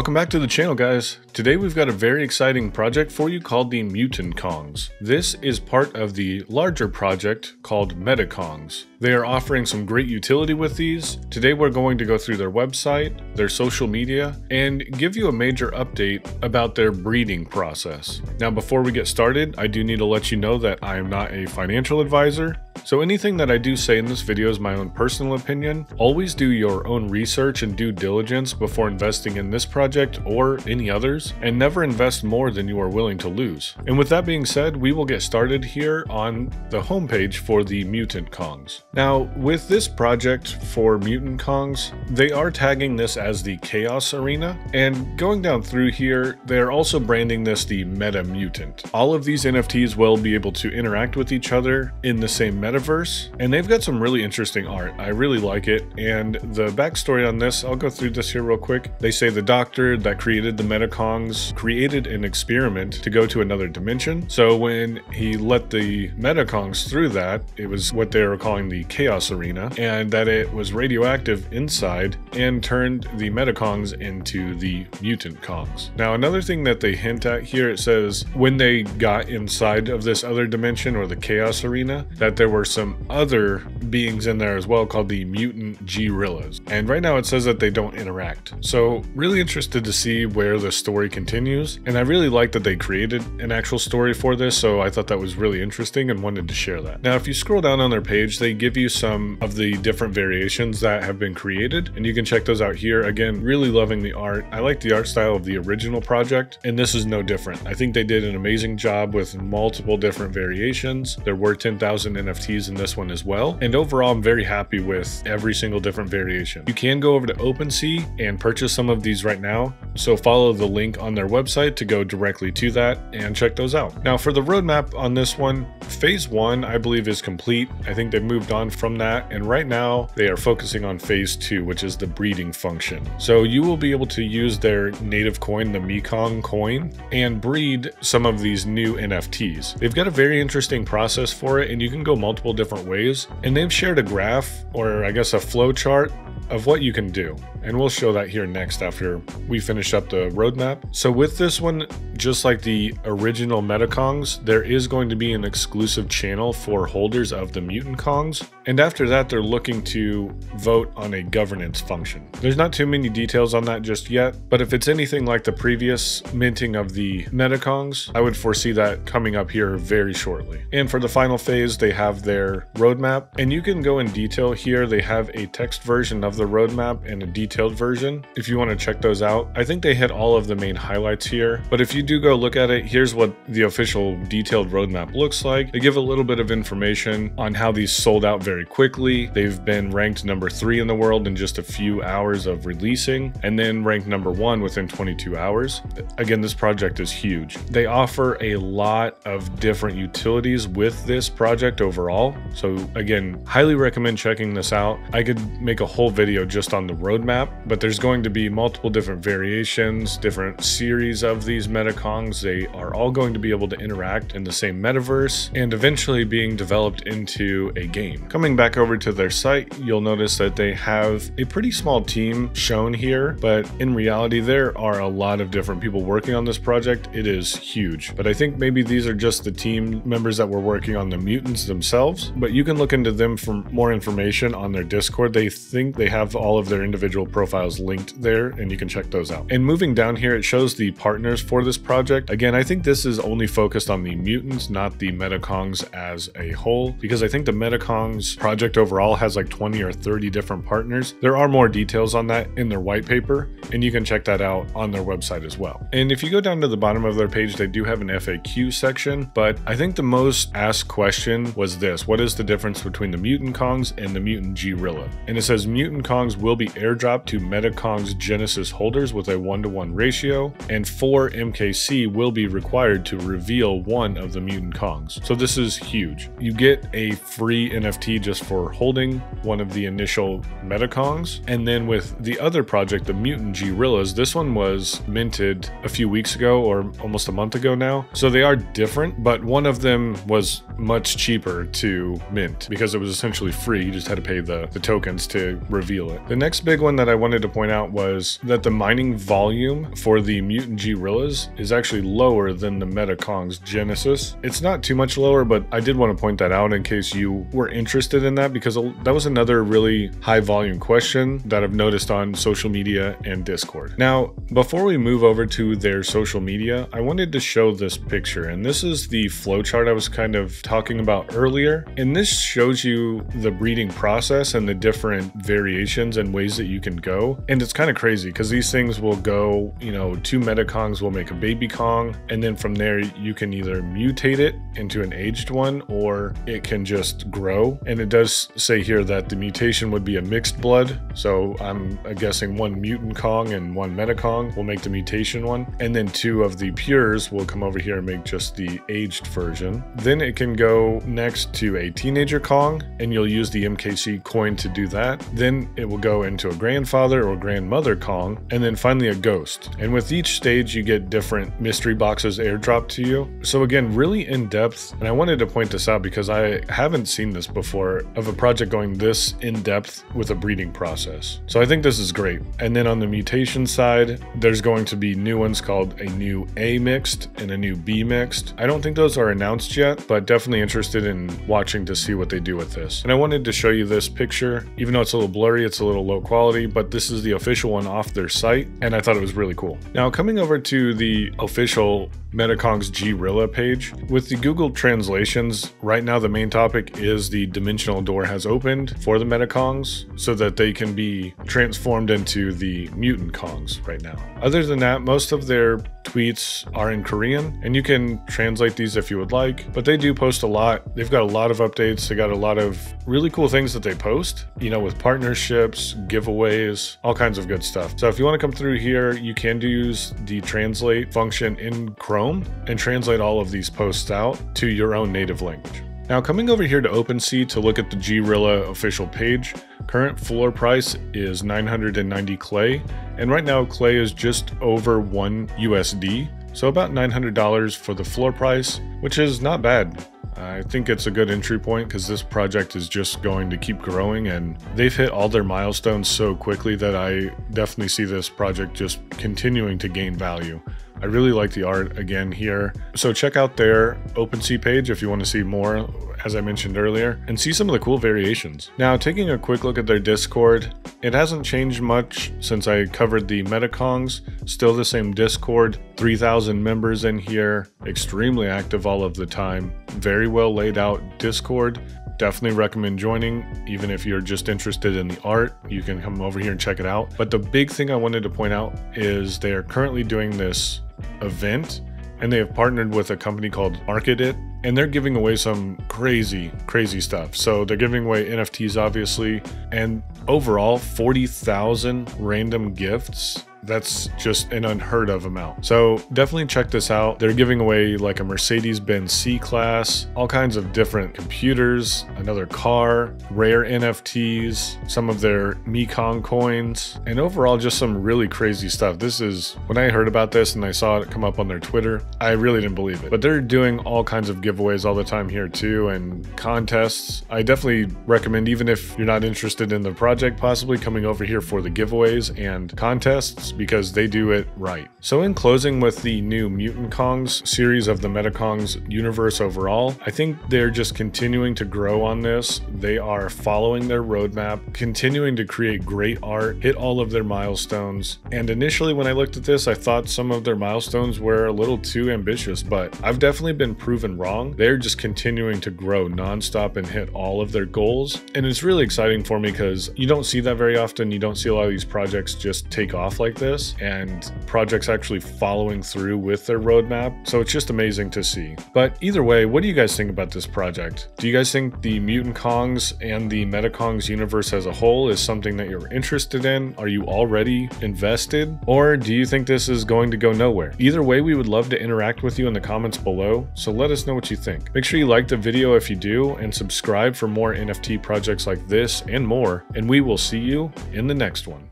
Welcome back to the channel guys. Today we've got a very exciting project for you called the Mutant Kongz. This is part of the larger project called Metakongz. They are offering some great utility with these. Today we're going to go through their website, their social media, and give you a major update about their breeding process. Now before we get started, I do need to let you know that I am not a financial advisor. So anything that I do say in this video is my own personal opinion. Always do your own research and due diligence before investing in this project or any others, and never invest more than you are willing to lose. And with that being said, we will get started here on the homepage for the Mutant Kongz. Now, with this project for Mutant Kongz, they are tagging this as the Chaos Arena, and going down through here, they're also branding this the Meta Mutant. All of these NFTs will be able to interact with each other in the same metaverse, and they've got some really interesting art. I really like it, and the backstory on this, I'll go through this here real quick. They say the doctor that created the Metakongz created an experiment to go to another dimension. So when he let the Metakongz through that, it was what they were calling the Chaos Arena, and that it was radioactive inside and turned the Metakongz into the Mutant Kongz. Now, another thing that they hint at here, it says when they got inside of this other dimension or the Chaos Arena, that there were some other beings in there as well called the Mutant G-Rillas. And right now it says that they don't interact. So, really interested to see where the story continues. And I really like that they created an actual story for this, so I thought that was really interesting and wanted to share that. Now, if you scroll down on their page, they give you some of the different variations that have been created, and you can check those out here. Again, really loving the art. I like the art style of the original project, and this is no different. I think they did an amazing job with multiple different variations. There were 10,000 NFTs in this one as well, and overall, I'm very happy with every single different variation. You can go over to OpenSea and purchase some of these right now, so follow the link on their website to go directly to that and check those out. Now, for the roadmap on this one, phase one, I believe, is complete. I think they've moved on from that, and right now they are focusing on phase two, which is the breeding function. So you will be able to use their native coin, the Mekong coin, and breed some of these new NFTs. They've got a very interesting process for it, and you can go multiple different ways. And they've shared a graph, or I guess a flow chart, of what you can do. And we'll show that here next after we finish up the roadmap. So with this one, just like the original Metakongz, there is going to be an exclusive channel for holders of the Mutant Kongz. And after that, they're looking to vote on a governance function. There's not too many details on that just yet, but if it's anything like the previous minting of the Metakongz, I would foresee that coming up here very shortly. And for the final phase, they have their roadmap, and you can go in detail here. They have a text version of the roadmap and a detailed version if you want to check those out. I think they hit all of the main highlights here, but if you do go look at it, here's what the official detailed roadmap looks like. They give a little bit of information on how these sold out very quickly. They've been ranked number three in the world in just a few hours of releasing, and then ranked number one within 22 hours. Again, this project is huge. They offer a lot of different utilities with this project overall. So again, highly recommend checking this out. I could make a whole video just on the roadmap, but there's going to be multiple different variations, different series of these Metakongz. They are all going to be able to interact in the same metaverse and eventually being developed into a game. Coming back over to their site, you'll notice that they have a pretty small team shown here, but in reality, there are a lot of different people working on this project. It is huge, but I think maybe these are just the team members that were working on the mutants themselves, but you can look into them for more information on their Discord. They think they have all of their individual profiles linked there and you can check those out. And moving down here, it shows the partners for this project. Again, I think this is only focused on the mutants, not the Metakongz as a whole, because I think the Metakongz project overall has like 20 or 30 different partners. There are more details on that in their white paper, and you can check that out on their website as well. And if you go down to the bottom of their page, they do have an FAQ section, but I think the most asked question was this, what is the difference between the Mutant Kongz and the Mutant G-Rilla? And it says Mutant Kongz will be airdropped to Metakongz Genesis holders with a 1 to 1 ratio, and 4 MK Will be required to reveal one of the Mutant Kongz. So this is huge. You get a free NFT just for holding one of the initial meta Kongz. And then with the other project, the Mutant Gorillas, this one was minted a few weeks ago or almost a month ago now. So they are different, but one of them was much cheaper to mint because it was essentially free. You just had to pay the, the tokens to reveal it. The next big one that I wanted to point out was that the mining volume for the Mutant Gorillas is actually lower than the Metakong's Genesis. It's not too much lower, but I did want to point that out in case you were interested in that because that was another really high volume question that I've noticed on social media and Discord. Now, before we move over to their social media, I wanted to show this picture, and this is the flowchart I was kind of talking about earlier. And this shows you the breeding process and the different variations and ways that you can go. And it's kind of crazy because these things will go, you know, two Metakongs will make a baby Kong, and then from there you can either mutate it into an aged one or it can just grow. And it does say here that the mutation would be a mixed blood. So I'm guessing one mutant Kong and one Metakong will make the mutation one. And then two of the pures will come over here and make just the aged version. Then it can go next to a teenager Kong and you'll use the MKC coin to do that. Then it will go into a grandfather or grandmother Kong and then finally a ghost. And with each stage you get different mystery boxes airdropped to you. So again, really in depth. And I wanted to point this out because I haven't seen this before of a project going this in depth with a breeding process. So I think this is great. And then on the mutation side, there's going to be new ones called a new A mixed and a new B mixed. I don't think those are announced yet, but definitely interested in watching to see what they do with this. And I wanted to show you this picture, even though it's a little blurry, it's a little low quality, but this is the official one off their site, and I thought it was really cool. Now, coming over to the official Metakong's G-Rilla page. With the Google translations, right now the main topic is the dimensional door has opened for the Metakongz so that they can be transformed into the mutant Kongz right now. Other than that, most of their tweets are in Korean, and you can translate these if you would like, but they do post a lot. They've got a lot of updates, they got a lot of really cool things that they post, you know, with partnerships, giveaways, all kinds of good stuff. So if you want to come through here, you can use the translate function in Chrome and translate all of these posts out to your own native language. Now coming over here to OpenSea to look at the Grilla official page, current floor price is 990 KLAY, and right now KLAY is just over 1 USD, so about $900 for the floor price, which is not bad. I think it's a good entry point because this project is just going to keep growing and they've hit all their milestones so quickly that I definitely see this project just continuing to gain value. I really like the art again here. So check out their OpenSea page if you want to see more, as I mentioned earlier, and see some of the cool variations. Now, taking a quick look at their Discord, it hasn't changed much since I covered the Metakongz. Still the same Discord, 3,000 members in here, extremely active all of the time. Very well laid out Discord definitely recommend joining. Even if you're just interested in the art, you can come over here and check it out. But the big thing I wanted to point out is they are currently doing this event and they have partnered with a company called Market It and they're giving away some crazy, crazy stuff. So they're giving away NFTs, obviously, and overall 40,000 random gifts that's just an unheard of amount. So definitely check this out. They're giving away like a Mercedes-Benz C-Class, all kinds of different computers, another car, rare NFTs, some of their Mekong coins, and overall just some really crazy stuff. This is, when I heard about this and I saw it come up on their Twitter, I really didn't believe it. But they're doing all kinds of giveaways all the time here too and contests. I definitely recommend, even if you're not interested in the project, possibly coming over here for the giveaways and contests because they do it right. So in closing with the new Mutant Kongz series of the Metakongz universe overall, I think they're just continuing to grow on this. They are following their roadmap, continuing to create great art, hit all of their milestones. And initially when I looked at this, I thought some of their milestones were a little too ambitious, but I've definitely been proven wrong. They're just continuing to grow nonstop and hit all of their goals. And it's really exciting for me because you don't see that very often. You don't see a lot of these projects just take off like this and projects actually following through with their roadmap. So it's just amazing to see. But either way, what do you guys think about this project? Do you guys think the Mutant Kongz and the Metakongz universe as a whole is something that you're interested in? Are you already invested? Or do you think this is going to go nowhere? Either way, we would love to interact with you in the comments below, so let us know what you think. Make sure you like the video if you do, and subscribe for more NFT projects like this and more, and we will see you in the next one.